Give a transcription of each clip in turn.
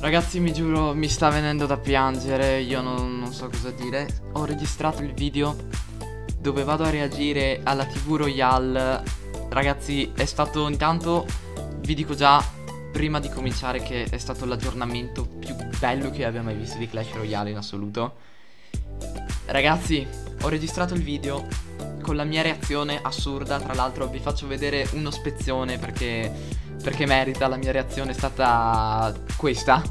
Ragazzi mi giuro mi sta venendo da piangere Io non, non, so cosa dire. Ho registrato il video Dove vado a reagire alla TV Royale. Ragazzi è stato intanto Vi dico già Prima di cominciare che è stato l'aggiornamento più bello che abbia mai visto di Clash Royale in assoluto. Ragazzi ho registrato il video Con la mia reazione assurda. Tra l'altro vi faccio vedere uno spezzone perché perché merita, la mia reazione è stata questa.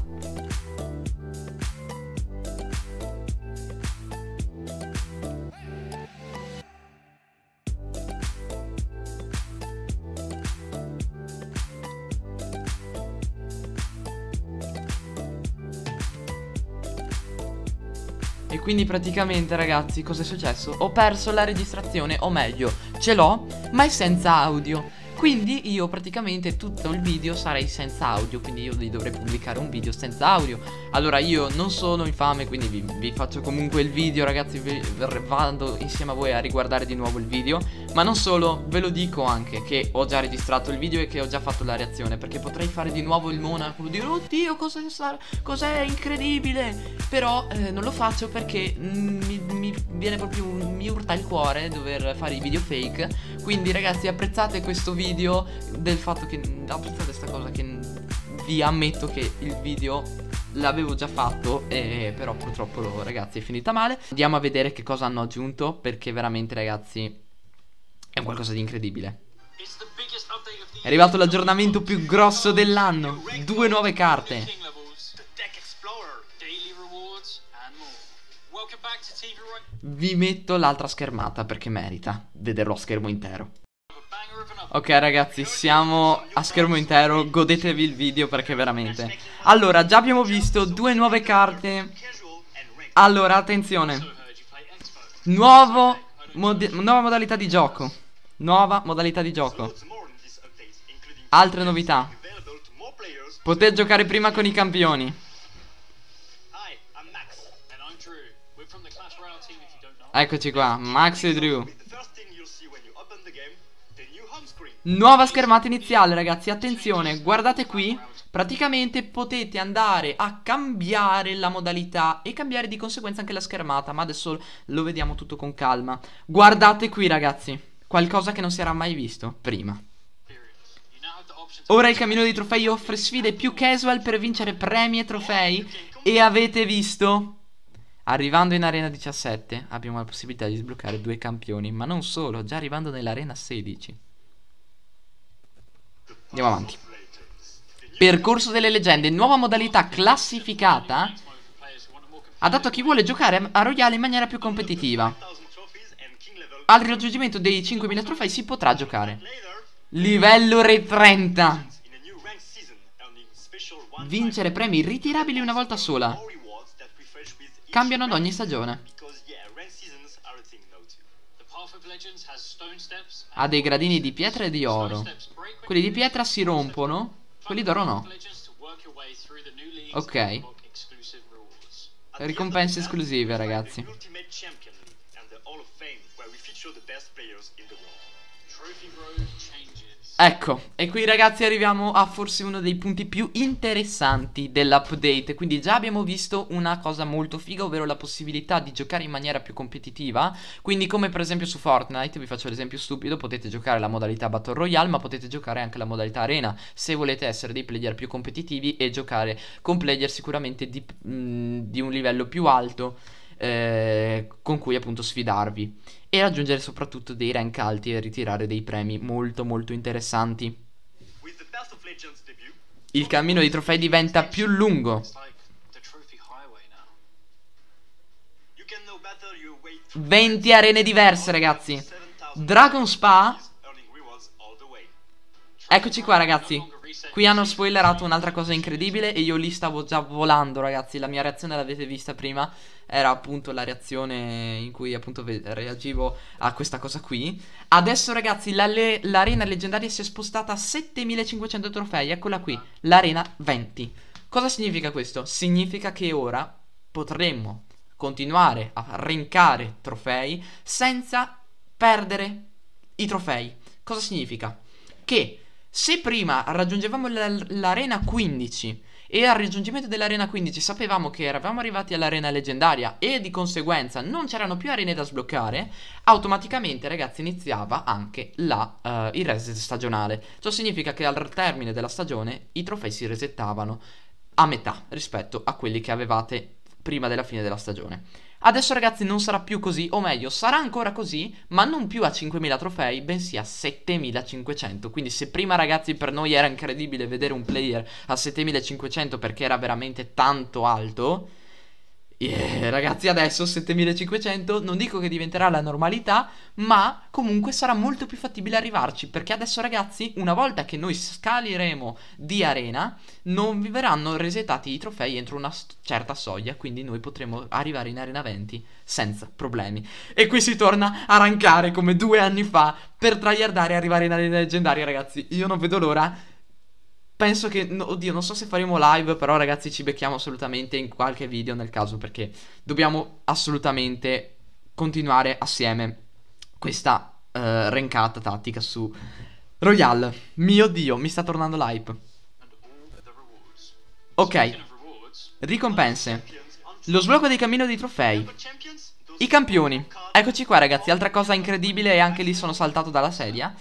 E quindi praticamente ragazzi cosa è successo? Ho perso la registrazione, o meglio, ce l'ho, ma è senza audio quindi io praticamente tutto il video sarei senza audio Quindi io dovrei pubblicare un video senza audio. Allora io non sono infame quindi vi, vi faccio comunque il video ragazzi vi, Vado insieme a voi a riguardare di nuovo il video Ma non solo, ve lo dico anche che ho già registrato il video e che ho già fatto la reazione Perché potrei fare di nuovo il monaco Dire oddio cos'è cos'è incredibile? Però eh, non lo faccio perché mi, mi viene proprio mi urta il cuore dover fare i video fake. Quindi ragazzi apprezzate questo video del fatto che apprezzate questa cosa che vi ammetto che il video l'avevo già fatto e però purtroppo ragazzi è finita male. Andiamo a vedere che cosa hanno aggiunto perché veramente ragazzi è qualcosa di incredibile. È arrivato l'aggiornamento più grosso dell'anno. Due nuove carte. Vi metto l'altra schermata perché merita vederlo a schermo intero. Ok ragazzi siamo a schermo intero. Godetevi il video perché veramente. Allora già abbiamo visto due nuove carte. Allora attenzione. Nuovo mod Nuova modalità di gioco Nuova modalità di gioco. Altre novità. Poter giocare prima con i campioni. Eccoci qua Max e Drew. Nuova schermata iniziale ragazzi, attenzione, guardate qui. Praticamente potete andare a cambiare la modalità e cambiare di conseguenza anche la schermata Ma adesso lo vediamo tutto con calma. Guardate qui ragazzi, qualcosa che non si era mai visto prima Ora il cammino dei trofei offre sfide più casual per vincere premi e trofei E avete visto? Arrivando in arena 17 abbiamo la possibilità di sbloccare due campioni Ma non solo, già arrivando nell'arena 16 Andiamo avanti. Percorso delle leggende, nuova modalità classificata. Adatto a chi vuole giocare a Royale in maniera più competitiva. Al raggiungimento dei 5000 trofei si potrà giocare. Livello re 30. Vincere premi ritirabili una volta sola. Cambiano ad ogni stagione. Ha dei gradini di pietra e di oro. Quelli di pietra si rompono. Quelli d'oro no. Ok. Ricompense esclusive, ragazzi. Ecco, e qui ragazzi arriviamo a forse uno dei punti più interessanti dell'update. Quindi già abbiamo visto una cosa molto figa, ovvero la possibilità di giocare in maniera più competitiva. Quindi come per esempio su Fortnite, vi faccio l'esempio stupido, potete giocare la modalità Battle Royale ma potete giocare anche la modalità Arena. Se volete essere dei player più competitivi e giocare con player sicuramente di, mh, mm, di un livello più alto eh, con cui appunto sfidarvi e raggiungere soprattutto dei rank alti e ritirare dei premi molto molto interessanti. Il cammino dei trofei diventa più lungo. 20 arene diverse ragazzi. Dragon Spa. Eccoci qua ragazzi. Qui hanno spoilerato un'altra cosa incredibile e io lì stavo già volando ragazzi. La mia reazione l'avete vista prima. Era appunto la reazione in cui appunto reagivo a questa cosa qui. Adesso ragazzi l'arena le leggendaria si è spostata a 7500 trofei. Eccola qui, l'arena 20 Cosa significa questo? Significa che ora potremmo continuare a rincare trofei senza perdere i trofei. Cosa significa? Che se prima raggiungevamo l'arena 15 e al raggiungimento dell'arena 15 sapevamo che eravamo arrivati all'arena leggendaria e di conseguenza non c'erano più arene da sbloccare, automaticamente ragazzi iniziava anche la, uh, il reset stagionale. Ciò significa che al termine della stagione i trofei si resettavano a metà rispetto a quelli che avevate prima della fine della stagione. Adesso ragazzi non sarà più così, o meglio, sarà ancora così, ma non più a 5000 trofei, bensì a 7500. Quindi se prima ragazzi per noi era incredibile vedere un player a 7500 perché era veramente tanto alto, Yeah, ragazzi, adesso 7500 non dico che diventerà la normalità, ma comunque sarà molto più fattibile arrivarci, perché adesso ragazzi, una volta che noi scaliremo di arena, non vi verranno resettati i trofei entro una certa soglia, quindi noi potremo arrivare in arena 20 senza problemi. E qui si torna a rankare come due anni fa per tryhardare e arrivare in arena leggendaria, ragazzi. Io non vedo l'ora Penso che, oddio, non so se faremo live, però ragazzi ci becchiamo assolutamente in qualche video nel caso perché dobbiamo assolutamente continuare assieme questa uh, rankata tattica su Royale. Mio dio, mi sta tornando l'hype. Ok, ricompense. Lo sblocco dei cammino dei trofei. I campioni. Eccoci qua ragazzi, altra cosa incredibile e anche lì sono saltato dalla sedia.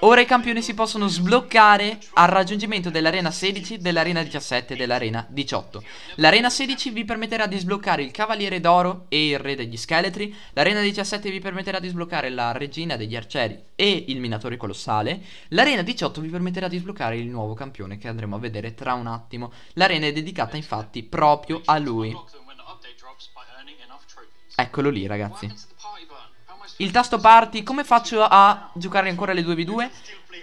Ora i campioni si possono sbloccare al raggiungimento dell'arena 16, dell'arena 17 e dell'arena 18. L'arena 16 vi permetterà di sbloccare il cavaliere d'oro e il re degli scheletri. L'arena 17 vi permetterà di sbloccare la regina degli arcieri e il minatore colossale. L'arena 18 vi permetterà di sbloccare il nuovo campione che andremo a vedere tra un attimo. L'arena è dedicata infatti proprio a lui. Eccolo lì ragazzi. Il tasto party, come faccio a giocare ancora le 2v2?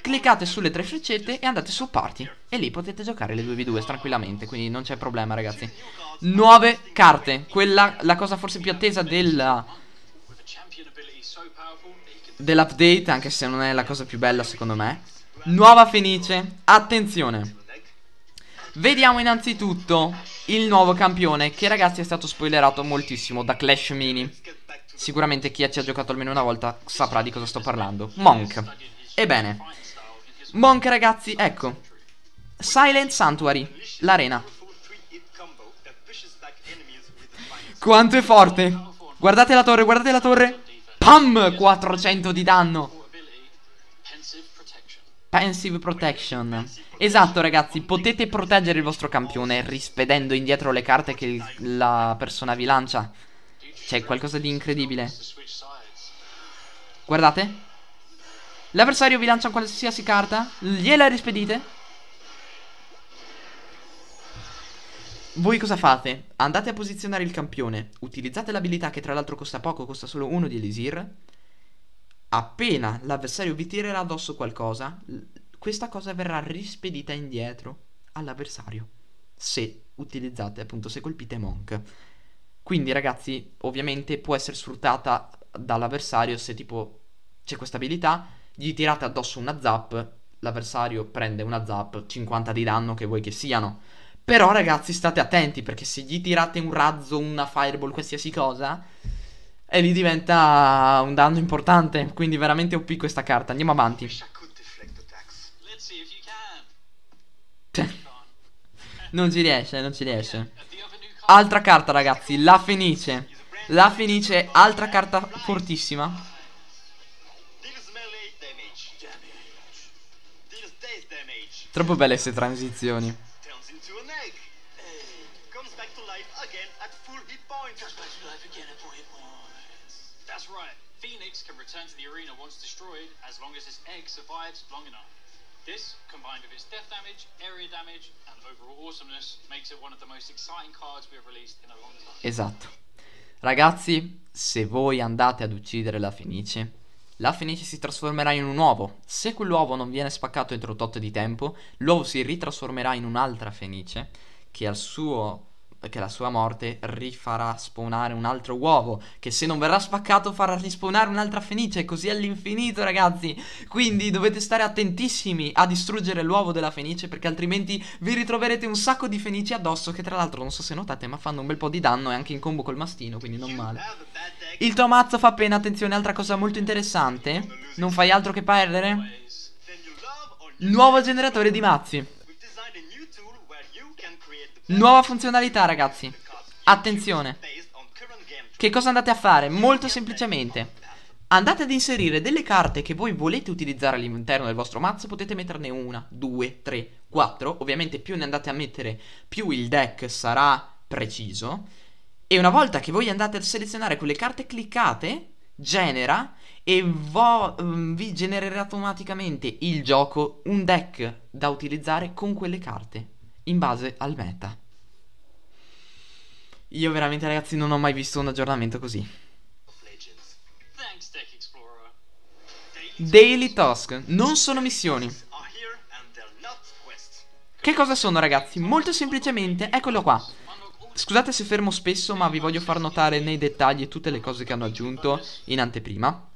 Cliccate sulle tre freccette e andate su party. E lì potete giocare le 2v2 tranquillamente Quindi non c'è problema ragazzi. Nuove carte. Quella, la cosa forse più attesa della Dell'update Anche se non è la cosa più bella secondo me. Nuova Fenice. Attenzione. Vediamo innanzitutto il nuovo campione Che ragazzi è stato spoilerato moltissimo da Clash Mini Sicuramente chi ci ha giocato almeno una volta saprà di cosa sto parlando. Monk. Ebbene. Monk ragazzi, ecco. Silent Sanctuary, l'arena. Quanto è forte. Guardate la torre, guardate la torre. Pam! 400 di danno. Pensive Protection. Esatto ragazzi, potete proteggere il vostro campione rispedendo indietro le carte che la persona vi lancia. C'è qualcosa di incredibile. Guardate. L'avversario vi lancia qualsiasi carta. Gliela rispedite. Voi cosa fate? Andate a posizionare il campione. Utilizzate l'abilità che tra l'altro costa poco, costa solo uno di Elisir. Appena l'avversario vi tirerà addosso qualcosa, questa cosa verrà rispedita indietro all'avversario. Se utilizzate, appunto, se colpite Monk. Quindi ragazzi, ovviamente può essere sfruttata dall'avversario se tipo c'è questa abilità, gli tirate addosso una zap, l'avversario prende una zap, 50 di danno che vuoi che siano. Però ragazzi state attenti perché se gli tirate un razzo, una fireball, qualsiasi cosa, e lì diventa un danno importante. Quindi veramente OP questa carta. Andiamo avanti. non ci riesce, non ci riesce. Altra carta ragazzi, la Fenice. La Fenice, altra carta fortissima. Troppo belle queste transizioni. Phoenix can return to the arena once destroyed as long as his egg survives long enough. This, combined with its death damage, area damage, and overall awesomeness, makes it one of the most exciting cards we have released in a long time. Esatto. Ragazzi, se voi andate ad uccidere la Fenice, la Fenice si trasformerà in un uovo. Se quell'uovo non viene spaccato entro tot di tempo, l'uovo si ritrasformerà in un'altra Fenice che al suo che la sua morte rifarà spawnare un altro uovo che se non verrà spaccato farà rispawnare un'altra fenice così all'infinito ragazzi. Quindi dovete stare attentissimi a distruggere l'uovo della fenice perché altrimenti vi ritroverete un sacco di fenici addosso che tra l'altro non so se notate ma fanno un bel po' di danno e anche in combo col mastino quindi non male. Il tuo mazzo fa pena attenzione altra cosa molto interessante. Non fai altro che perdere? Nuovo generatore di mazzi. Nuova funzionalità ragazzi. Attenzione. Che cosa andate a fare? Molto semplicemente. Andate ad inserire delle carte che voi volete utilizzare all'interno del vostro mazzo, potete metterne una, due, tre, quattro. Ovviamente più ne andate a mettere, più il deck sarà preciso. E una volta che voi andate a selezionare quelle carte cliccate, genera e um, vi genererà automaticamente il gioco un deck da utilizzare con quelle carte in base al meta. Io veramente ragazzi non ho mai visto un aggiornamento così. Daily Task non sono missioni. Che cosa sono ragazzi? Molto semplicemente, eccolo qua. Scusate se fermo spesso, ma vi voglio far notare nei dettagli tutte le cose che hanno aggiunto in anteprima.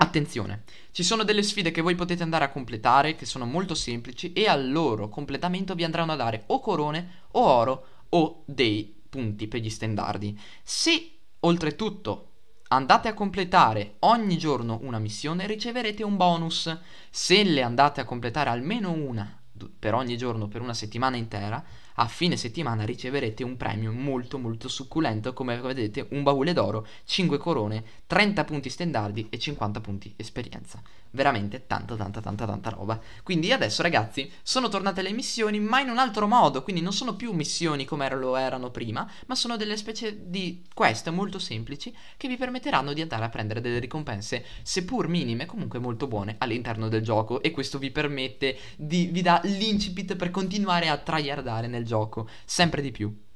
Attenzione, ci sono delle sfide che voi potete andare a completare, che sono molto semplici, e al loro completamento vi andranno a dare o corone, o oro, o dei punti per gli standardi. Se oltretutto andate a completare ogni giorno una missione, riceverete un bonus. Se le andate a completare almeno una per ogni giorno per una settimana intera, a fine settimana riceverete un premio molto molto succulento come vedete un baule d'oro, 5 corone, 30 punti standardi e 50 punti esperienza veramente tanta tanta tanta tanta roba. Quindi adesso ragazzi sono tornate le missioni ma in un altro modo. Quindi non sono più missioni come lo erano prima ma sono delle specie di quest molto semplici che vi permetteranno di andare a prendere delle ricompense seppur minime comunque molto buone all'interno del gioco. E questo vi permette di vi dà l'incipit per continuare a tryhardare nel gioco sempre di più.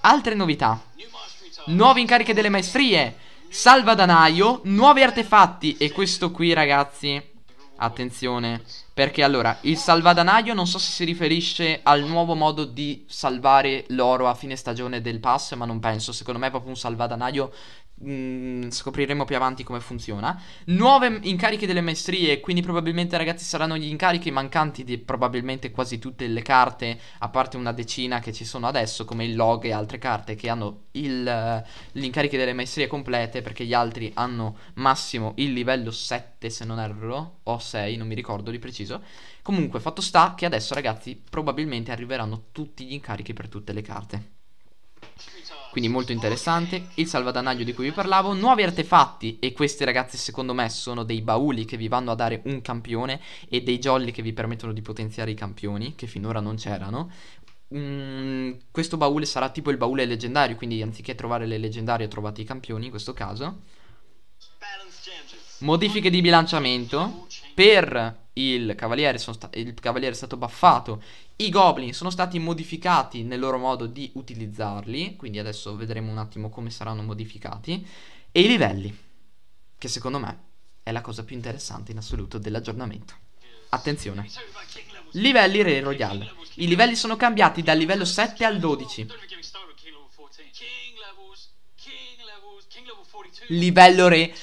Altre novità. Nuove incariche delle maestrie Salvadanaio, nuovi artefatti. E questo qui ragazzi Attenzione Perché allora il salvadanaio non so se si riferisce al nuovo modo di salvare l'oro a fine stagione del pass Ma non penso. Secondo me è proprio un salvadanaio Mm, scopriremo più avanti come funziona. Nuove incarichi delle maestrie, quindi probabilmente ragazzi saranno gli incarichi mancanti di probabilmente quasi tutte le carte, a parte una decina che ci sono adesso, come il log e altre carte che hanno il, uh, gli incarichi delle maestrie complete, perché gli altri hanno massimo il livello 7 se non erro, o 6, non mi ricordo di preciso. Comunque fatto sta che adesso ragazzi probabilmente arriveranno tutti gli incarichi per tutte le carte quindi molto interessante. Il salvadanaio di cui vi parlavo, nuovi artefatti e questi ragazzi secondo me sono dei bauli che vi vanno a dare un campione e dei jolly che vi permettono di potenziare i campioni che finora non c'erano. Mm, questo baule sarà tipo il baule leggendario, quindi anziché trovare le leggendarie trovate i campioni in questo caso. Modifiche di bilanciamento per il cavaliere, il cavaliere è stato buffato, i goblin sono stati modificati nel loro modo di utilizzarli, quindi adesso vedremo un attimo come saranno modificati, e i livelli, che secondo me è la cosa più interessante in assoluto dell'aggiornamento. Attenzione, livelli Re Royale. I livelli sono cambiati dal livello 7 al 12. Livello Re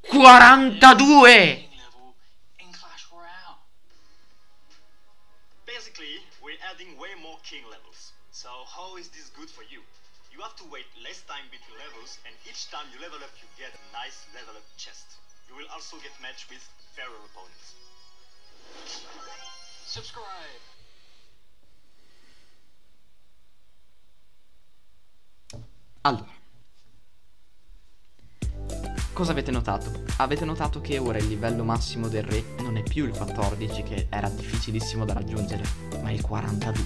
42! Each time you level up, you get a nice level up chest. You will also get matched with fairer opponents. Subscribe! Allora, cosa avete notato? Avete notato che ora il livello massimo del re non è più il 14 che era difficilissimo da raggiungere, ma il 42.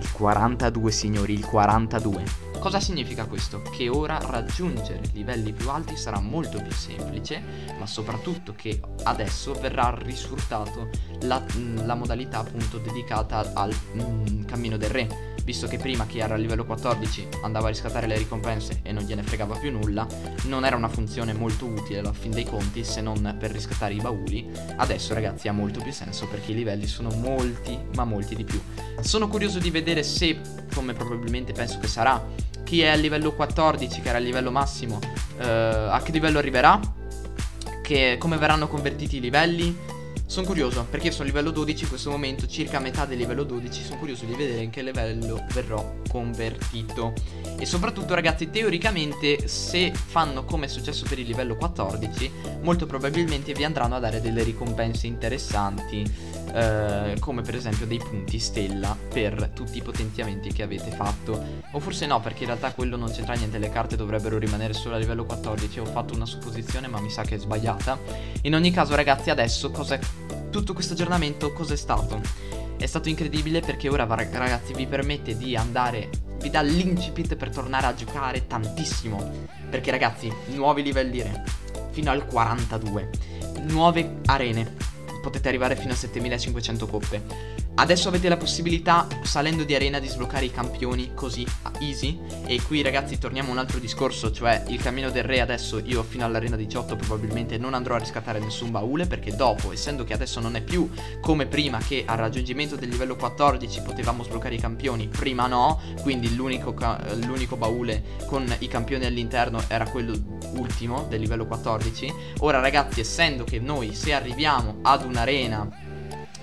Il 42 signori, il 42. Cosa significa questo? Che ora raggiungere livelli più alti sarà molto più semplice, ma soprattutto che adesso verrà risfruttato la, la modalità appunto dedicata al mm, cammino del re visto che prima chi era a livello 14 andava a riscattare le ricompense e non gliene fregava più nulla, non era una funzione molto utile alla fin dei conti se non per riscattare i bauli, adesso ragazzi ha molto più senso perché i livelli sono molti ma molti di più. Sono curioso di vedere se, come probabilmente penso che sarà, chi è a livello 14, che era il livello massimo, eh, a che livello arriverà, che, come verranno convertiti i livelli. Sono curioso perché io sono livello 12 in questo momento, circa a metà del livello 12, sono curioso di vedere in che livello verrò convertito. E soprattutto ragazzi, teoricamente se fanno come è successo per il livello 14, molto probabilmente vi andranno a dare delle ricompense interessanti. Eh, come per esempio dei punti stella per tutti i potenziamenti che avete fatto o forse no perché in realtà quello non c'entra niente le carte dovrebbero rimanere solo a livello 14 ho fatto una supposizione ma mi sa che è sbagliata in ogni caso ragazzi adesso cos'è tutto questo aggiornamento cos'è stato? È stato incredibile perché ora ragazzi vi permette di andare vi dà l'incipit per tornare a giocare tantissimo. Perché ragazzi nuovi livelli re fino al 42 nuove arene. Potete arrivare fino a 7500 coppe. Adesso avete la possibilità, salendo di arena, di sbloccare i campioni così, easy. E qui ragazzi torniamo a un altro discorso, cioè il cammino del re adesso io fino all'arena 18 probabilmente non andrò a riscattare nessun baule perché dopo, essendo che adesso non è più come prima che al raggiungimento del livello 14 potevamo sbloccare i campioni, prima no, quindi l'unico, l'unico baule con i campioni all'interno era quello ultimo del livello 14. Ora ragazzi, essendo che noi se arriviamo ad un'arena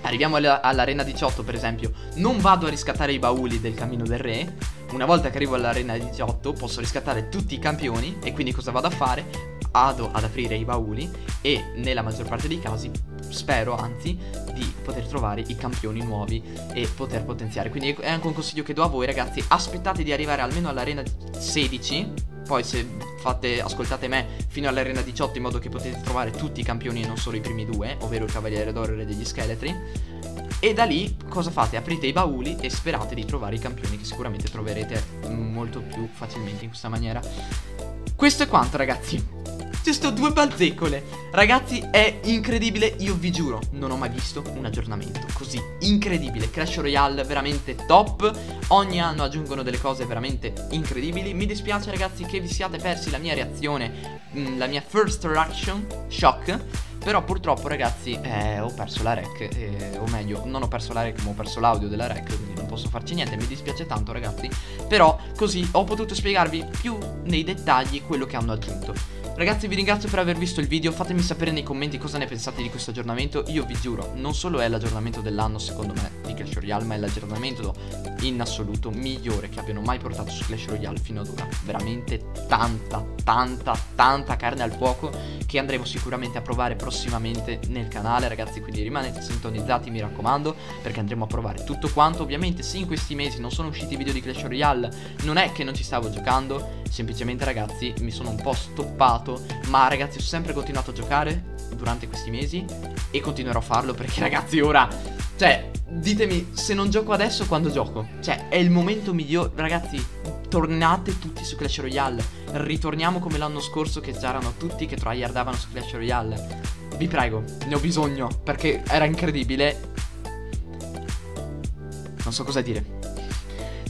Arriviamo all'arena 18 per esempio. Non vado a riscattare i bauli del cammino del re. Una volta che arrivo all'arena 18 Posso riscattare tutti i campioni. E quindi cosa vado a fare? Vado ad aprire i bauli E nella maggior parte dei casi Spero anzi di poter trovare i campioni nuovi E poter potenziare. Quindi è anche un consiglio che do a voi ragazzi. Aspettate di arrivare almeno all'arena 16 poi se fate, ascoltate me fino all'arena 18 in modo che potete trovare tutti i campioni e non solo i primi due, ovvero il Cavaliere d'Oro e degli Scheletri. E da lì cosa fate? Aprite i bauli e sperate di trovare i campioni che sicuramente troverete molto più facilmente in questa maniera. Questo è quanto ragazzi. Giusto due bazzecole Ragazzi è incredibile Io vi giuro non ho mai visto un aggiornamento così incredibile. Clash Royale veramente top. Ogni anno aggiungono delle cose veramente incredibili. Mi dispiace ragazzi che vi siate persi la mia reazione mm, La mia first reaction Shock. Però purtroppo ragazzi eh, ho perso la rec eh, O meglio non ho perso la rec ma ho perso l'audio della rec Quindi non posso farci niente. Mi dispiace tanto ragazzi. Però così ho potuto spiegarvi più nei dettagli quello che hanno aggiunto Ragazzi vi ringrazio per aver visto il video Fatemi sapere nei commenti cosa ne pensate di questo aggiornamento. Io vi giuro non solo è l'aggiornamento dell'anno secondo me di Clash Royale Ma è l'aggiornamento in assoluto migliore che abbiano mai portato su Clash Royale fino ad ora. Veramente tanta tanta tanta carne al fuoco Che andremo sicuramente a provare prossimamente nel canale. Ragazzi Quindi rimanete sintonizzati mi raccomando Perché andremo a provare tutto quanto. Ovviamente se in questi mesi non sono usciti video di Clash Royale. Non è che non ci stavo giocando Semplicemente ragazzi mi sono un po' stoppato Ma ragazzi ho sempre continuato a giocare durante questi mesi E continuerò a farlo perché ragazzi ora Cioè ditemi se non gioco adesso quando gioco? Cioè è il momento migliore Ragazzi tornate tutti su Clash Royale. Ritorniamo come l'anno scorso che c'erano tutti che tryhardavano su Clash Royale. Vi prego, ne ho bisogno Perché era incredibile. Non so cosa dire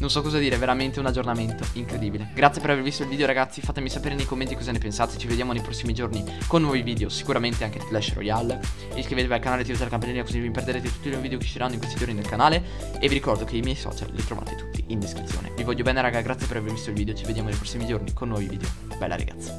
non so cosa dire, veramente un aggiornamento incredibile. Grazie per aver visto il video ragazzi, fatemi sapere nei commenti cosa ne pensate, ci vediamo nei prossimi giorni con nuovi video, sicuramente anche di Clash Royale. Iscrivetevi al canale, attivate la campanellina così non vi perderete tutti i nuovi video che usciranno in questi giorni nel canale. E vi ricordo che i miei social li trovate tutti in descrizione. Vi voglio bene raga, grazie per aver visto il video, ci vediamo nei prossimi giorni con nuovi video. Bella ragazzi.